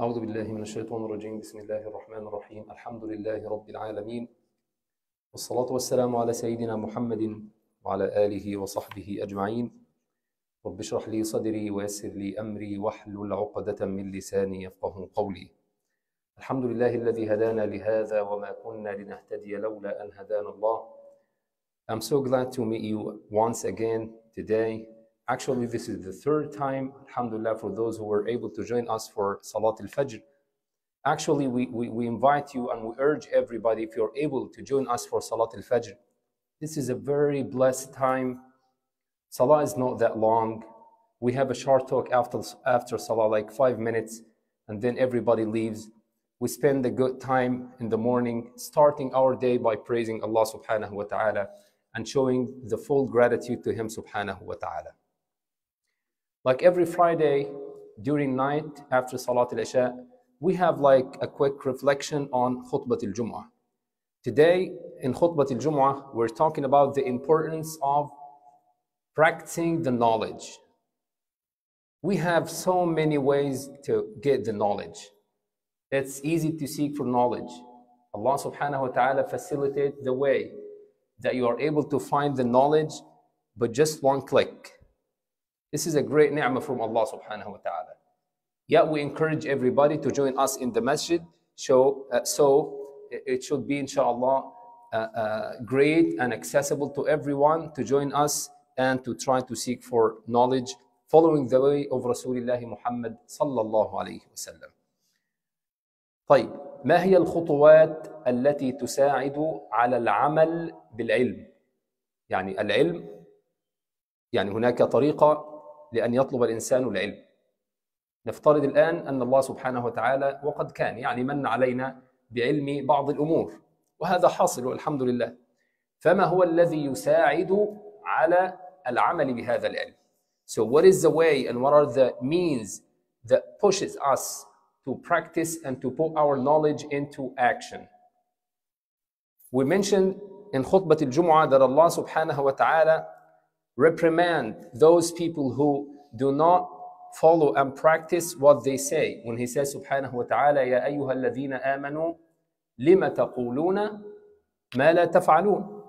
أعوذ بالله من الشيطان الرجيم. بسم الله الرحمن الرحيم. الحمد لله رب العالمين. والصلاة والسلام على سيدنا محمد وعلى آله وصحبه أجمعين. رب اشرح لي صدري ويسر لي أمري واحلل عقدة من لساني يفقه قولي. الحمد لله الذي هدانا لهذا وما كنا لنهتدي لولا أن هدانا الله. I'm so glad to meet you once again today. Actually, this is the third time, alhamdulillah, for those who were able to join us for Salat al Fajr. Actually, we, we, we invite you and we urge everybody, if you're able to join us for Salat al Fajr, this is a very blessed time. Salah is not that long. We have a short talk after, after Salah, like five minutes, and then everybody leaves. We spend a good time in the morning, starting our day by praising Allah subhanahu wa ta'ala and showing the full gratitude to Him subhanahu wa ta'ala. Like every Friday during night after Salat al-Isha, we have like a quick reflection on Khutbat al-Jum'ah. Today in Khutbat al-Jum'ah, we're talking about the importance of practicing the knowledge. We have so many ways to get the knowledge. It's easy to seek for knowledge. Allah subhanahu wa ta'ala facilitate the way that you are able to find the knowledge, but just one click. This is a great ni'mah from Allah subhanahu wa ta'ala. Yet we encourage everybody to join us in the masjid. So, uh, so it should be, inshallah, uh, uh, great and accessible to everyone to join us and to try to seek for knowledge following the way of Rasulullah Muhammad sallallahu alayhi wa sallam. طيب ما هي الخطوات التي تساعد على العمل بالعلم؟ يعني العلم يعني هناك طريقة لأن يطلب الإنسان العلم نفترض الآن أن الله سبحانه وتعالى وقد كان يعني من علينا بعلم بعض الأمور وهذا حاصل والحمد لله فما هو الذي يساعد على العمل بهذا العلم So what is the way and what are the means that pushes us to practice and to put our knowledge into action? We mentioned in Khutbah al-Jum'ah that Allah subhanahu wa ta'ala reprimand those people who do not follow and practice what they say. When he says subhanahu wa ta'ala, يا أيها الذين آمنوا لما تقولون ما لا تفعلون.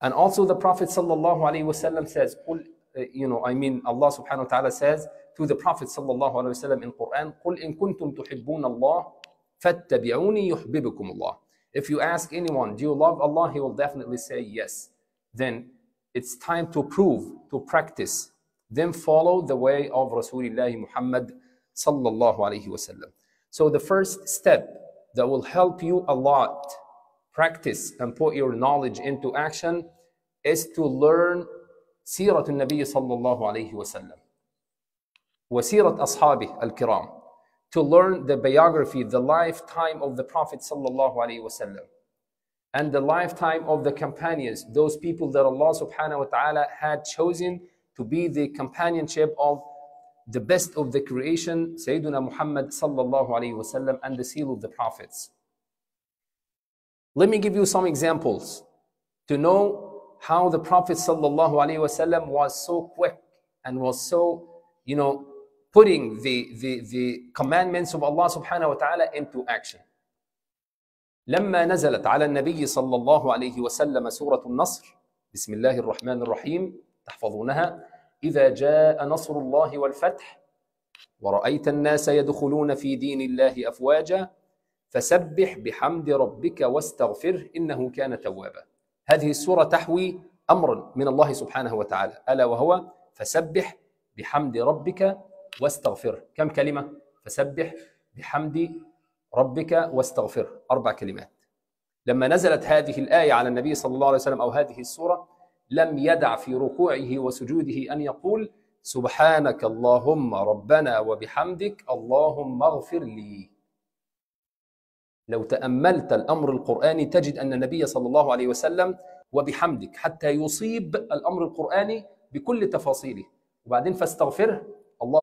And also the Prophet sallallahu alayhi wasallam says, قل, you know, I mean Allah subhanahu wa ta'ala says to the Prophet sallallahu alayhi wasallam in Quran, قل إن كنتم تحبون الله فاتبعوني يحببكم الله. If you ask anyone, do you love Allah? He will definitely say yes. Then it's time to prove, to practice, then follow the way of Rasulullah Muhammad sallallahu alayhi wasallam. So the first step that will help you a lot practice and put your knowledge into action is to learn سيرة النبي صلى الله عليه وسلم وسيرة أصحابه الكرام to learn the biography, the lifetime of the Prophet صلى الله عليه وسلم and the lifetime of the companions, those people that Allah subhanahu wa ta'ala had chosen to be the companionship of the best of the creation, Sayyidina Muhammad sallallahu alayhi wasallam, and the seal of the prophets. Let me give you some examples to know how the Prophet sallallahu alayhi wasallam was so quick and was so, you know, putting the, the, the commandments of Allah subhanahu wa ta'ala into action. لما نزلت على النبي صلى الله عليه وسلم سورة النصر بسم الله الرحمن الرحيم تحفظونها إذا جاء نصر الله والفتح ورأيت الناس يدخلون في دين الله أفواجا فسبح بحمد ربك واستغفره إنه كان توابا. هذه السورة تحوي أمرا من الله سبحانه وتعالى ألا وهو فسبح بحمد ربك واستغفره. كم كلمة؟ فسبح بحمد ربك واستغفره أربع كلمات. لما نزلت هذه الآية على النبي صلى الله عليه وسلم أو هذه السورة لم يدع في ركوعه وسجوده أن يقول سبحانك اللهم ربنا وبحمدك اللهم اغفر لي. لو تأملت الأمر القرآني تجد أن النبي صلى الله عليه وسلم وبحمدك حتى يصيب الأمر القرآني بكل تفاصيله. وبعدين فاستغفره الله